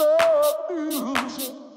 Love music.